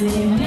Seguimos.